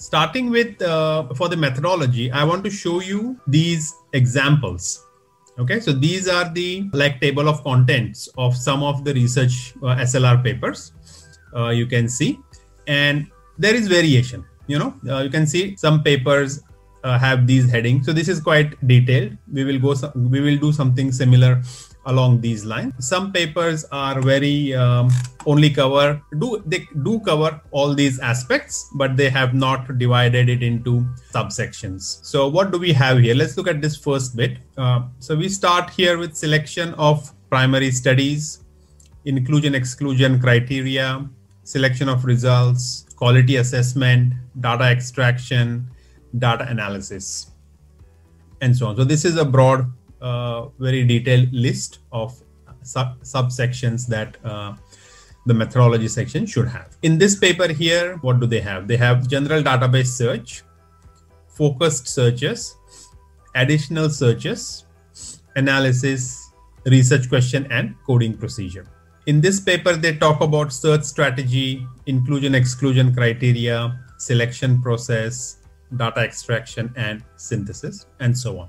Starting with uh, for the methodology, I want to show you these examples. Okay, so these are the like table of contents of some of the research uh, SLR papers. Uh, you can see, and there is variation. You know, uh, you can see some papers uh, have these headings. So this is quite detailed. We will go. We will do something similar along these lines. Some papers are very um, only cover do they do cover all these aspects, but they have not divided it into subsections. So what do we have here? Let's look at this first bit. Uh, so we start here with selection of primary studies, inclusion exclusion criteria, selection of results, quality assessment, data extraction, data analysis, and so on. So this is a broad uh, very detailed list of sub- subsections that uh, the methodology section should have. In this paper here, what do they have? They have general database search, focused searches, additional searches, analysis, research question, and coding procedure. In this paper, they talk about search strategy, inclusion exclusion criteria, selection process, data extraction and synthesis, and so on.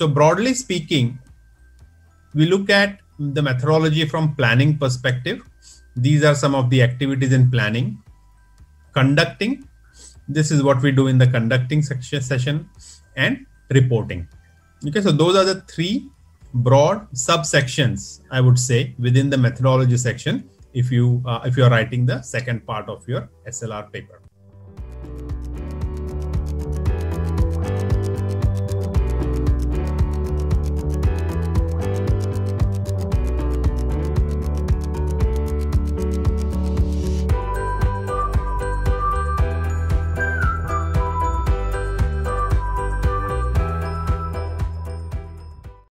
So, broadly speaking, we look at the methodology from planning perspective. These are some of the activities in planning. Conducting, this is what we do in the conducting section session, and reporting. Okay, so those are the three broad subsections I would say within the methodology section if you uh, if you are writing the second part of your SLR paper.